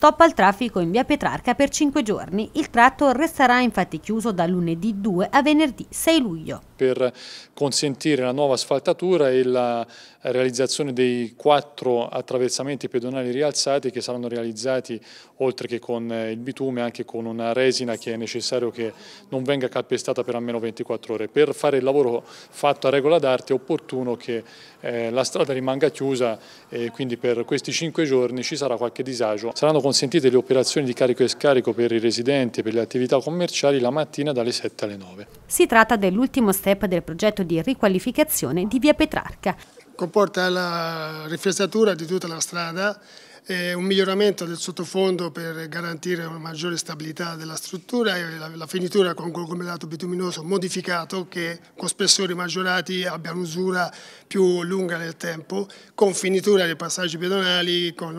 Stop al traffico in via Petrarca per 5 giorni. Il tratto resterà infatti chiuso da lunedì 2 a venerdì 6 luglio. Per consentire la nuova asfaltatura e la realizzazione dei quattro attraversamenti pedonali rialzati che saranno realizzati oltre che con il bitume anche con una resina che è necessario che non venga calpestata per almeno 24 ore. Per fare il lavoro fatto a regola d'arte è opportuno che eh, la strada rimanga chiusa e quindi per questi 5 giorni ci sarà qualche disagio. Saranno saranno consentite le operazioni di carico e scarico per i residenti e per le attività commerciali la mattina dalle 7 alle 9. Si tratta dell'ultimo step del progetto di riqualificazione di via Petrarca. Comporta la rifrestatura di tutta la strada un miglioramento del sottofondo per garantire una maggiore stabilità della struttura e la, la finitura con conglomerato bituminoso modificato che con spessori maggiorati abbia un'usura più lunga nel tempo, con finitura dei passaggi pedonali, con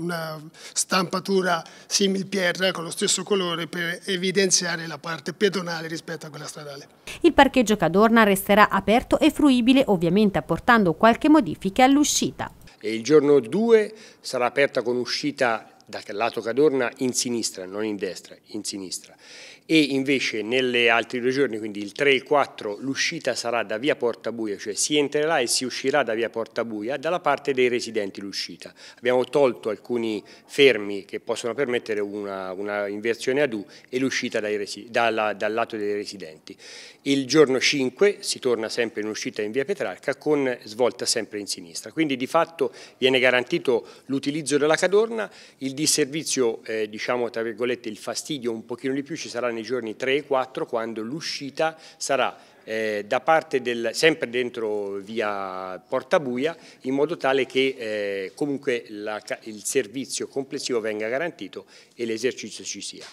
una stampatura simil pietra con lo stesso colore per evidenziare la parte pedonale rispetto a quella stradale. Il parcheggio Cadorna resterà aperto e fruibile ovviamente apportando qualche modifica all'uscita. il giorno 2 sarà aperta con uscita dal lato Cadorna in sinistra, non in destra, in sinistra. E invece nelle altri due giorni, quindi il 3 e il 4, l'uscita sarà da via Portabuia, cioè si entrerà e si uscirà da via Portabuia dalla parte dei residenti l'uscita. Abbiamo tolto alcuni fermi che possono permettere una, una inversione ad U e l'uscita dal lato dei residenti. Il giorno 5 si torna sempre in uscita in via Petrarca con svolta sempre in sinistra. Quindi di fatto viene garantito l'utilizzo della Cadorna, il disservizio, eh, diciamo tra virgolette, il fastidio un pochino di più ci sarà nei giorni 3 e 4 quando l'uscita sarà eh, da parte del, sempre dentro via Portabuia in modo tale che eh, comunque la, il servizio complessivo venga garantito e l'esercizio ci sia.